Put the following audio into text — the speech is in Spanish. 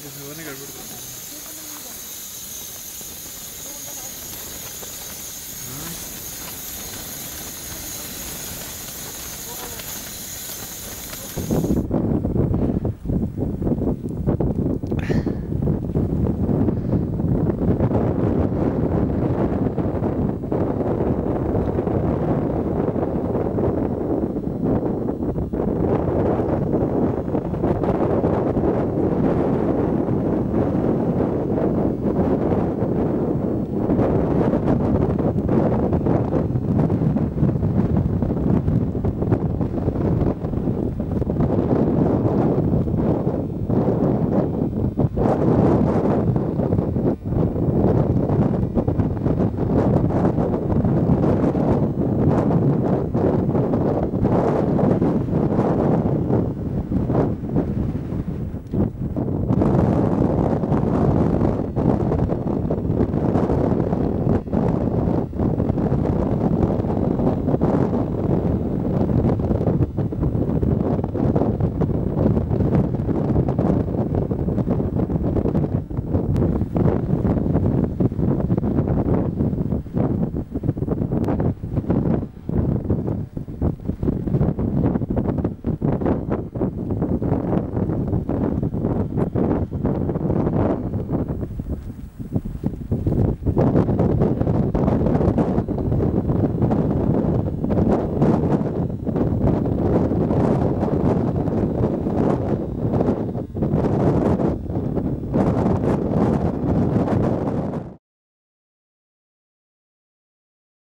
Que se van a